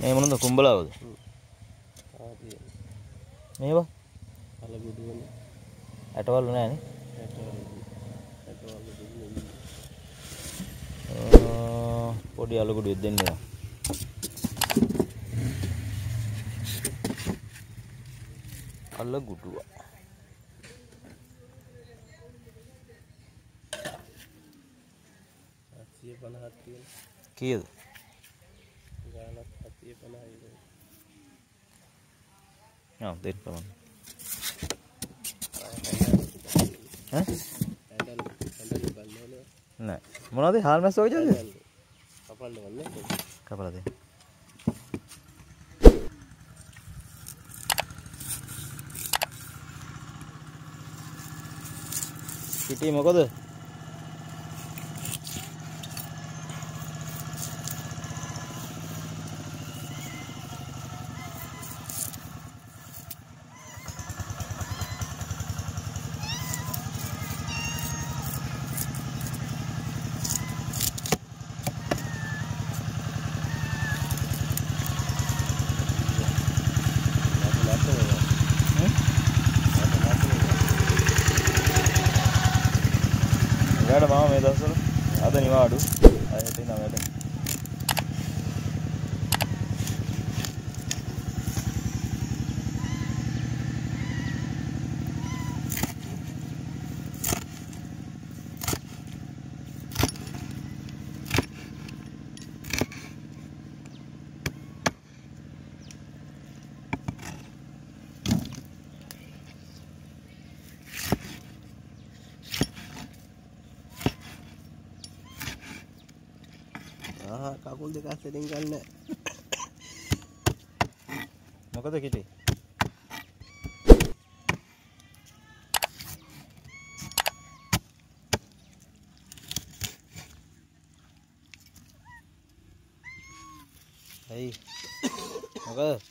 මේ මොනද කුඹලාවද? ආදී මේවා? ඇටවල්ලු නෑනේ. පොඩි අලුකුඩුවෙක් දෙන්න එනවා. අලගුඩුව. හත්සිය පණහත් තියෙන කීයද ගානක් ඈ ඇඩල් ඇඩල් බලන්න නෑ. මොනවද හාල් මැස් වගේ ජාතිද කපන්න වන්න කපලා දෙන්න. පිටි මොකද එයාට මාව මේ දවස්වල අද නිවාඩු. අය හිටින් වැඩ කකුල් දෙකක් සෙටින් ගන්න. මොකද කිටි? ඇයි? මොකද?